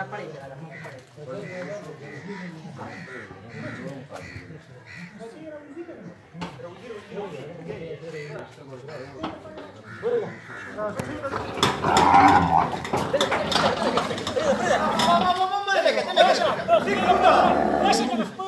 ના પડી જરા Vamos, vamos, vamos.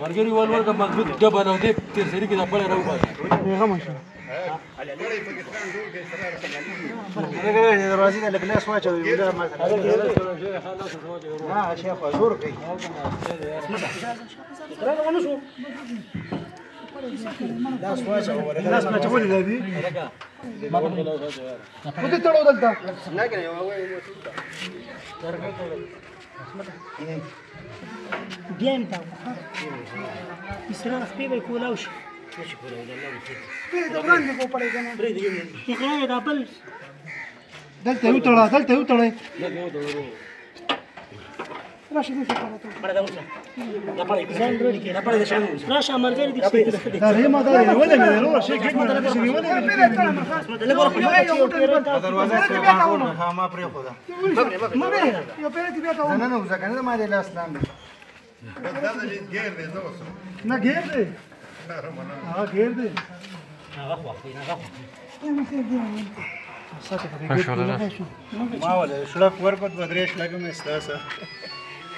مرګري ول ورګه مضبوط ډبه نو دې تیر سری کې خپل راو باندې هغه ماشه راځي دا لکه لاس واچو یو دا ما ها شیخ زور کوي لاس واچو ورته لاس واچو ولې دی ما ته لاس واچو وته تړو دلته نه کنه یو هغه مو څه درګه تړو بیا هم تاو اسره خپل به کولاو شي نشي کولای دا نه شي په دا وړاندې کو پړې کنه درې دی یو نه دا بل دلته یو تړا دلته یو تړا راشه موږ په تاسو پړه دا اوسه دا پړه ځان لري کې دا پړه دا شان راشه مرګر دي چې دا هي ما دا ولې نه ورو شي کې ما دا څه نیولې نه له ورخه یو دروازه ته ما پرې خو دا مې یو پرې دې بیا تا نه نه ځکه نه ما دې لاس لاندې دا دې ګیر دې زوسو نه ګیر دې ها ګیر دې هغه خو هغه خو ما ول شلک ورکوت بدرې شلګم استاسه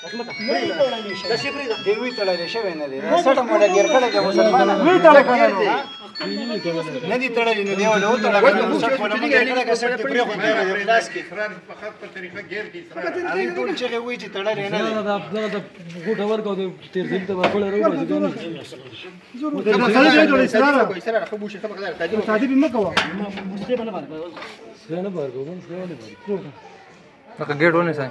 دوی تړلې شوی نه دی سټه مولا ګیر کړه کې مسلمان وی تړلې کړه نه دی تړلې نه دی ولې وتړلې کړه سټه مولا ګیر کړه کې سټه پرې خو دی خلاص کې خران په خط په طریقه ګیر دی علي ټول چې وی چې تړلې نه دی دا دا غوټه ورکاو دی تیر دې ته خپل راوځي دا زور دا مسله دی ټول اسلام کوي سره خو بوشه خبره ده تعجب تعجب نه کوه مسلمان نه باندې نه باندې کوم څه نه باندې ګیټ ونه سان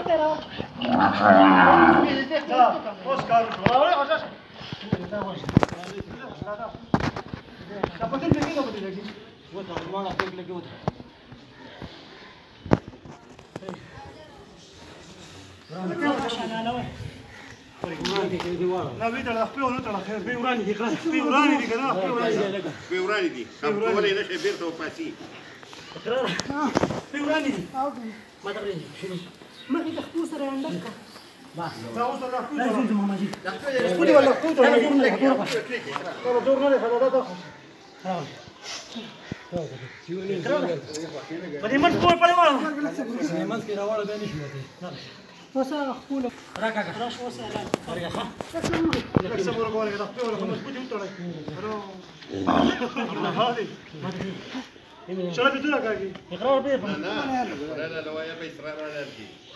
però. Oscar, دا په ټول کې کومه دی لګي وته ورمانه په لګي وته لا ویته لا خپل نو ته خیر به ورانی دي خلاص به ورانی دي کنه خپل ورانی دي به ورانی دي خپل نه شي بیرته وپاسي به ورانی دي ما ته مخې ته خپل سره انډک کا خپلې ولا خپل ته دور نه خلا دا په دې منځ پورې پړې وړم منځ کې راوړل به نشم وسه خپل راکا راش وسه راکا څه مور غواړي دا خپل کوم څه دې وټړای نو هادي شربي دونه کوي اقرار به نه نه لا لا لا وای به اصرار راځي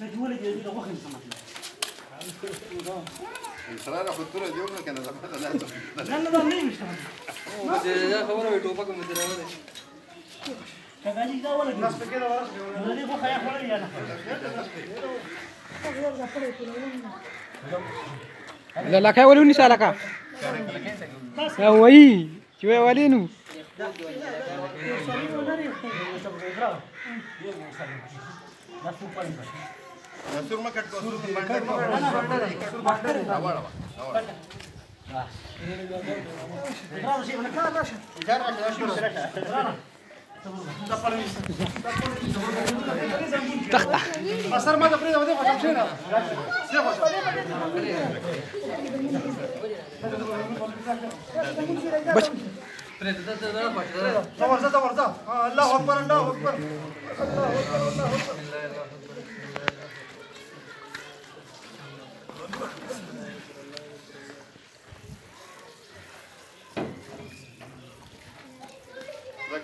الحراره خو تر دې ونه کنه زما لا نه نه نه نه مشته ما دا خبره وي ټوپک مې دراوله څنګه دې دا ولا ناس پکې دا ورس نه دې خو خیا خو لري نه لا لکه ولونی سالا کا ها وای چې ولینو دا څه په لاره ಸುರ್ಮ ಕಟ್ಕೋ تخته په سر ما ته پرې ده په ځم نه بچ پرې ده ده ده پټ ده ورځه ورځه الله اکبر الله اکبر الله اکبر الله اکبر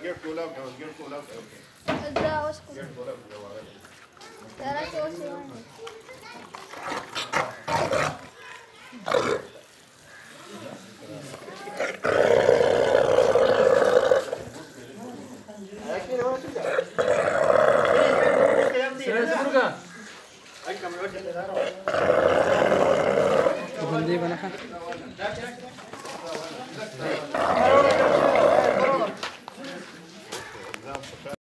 गेट खोला गेट खोला गेट खोला तेरा शोर से बंदी बना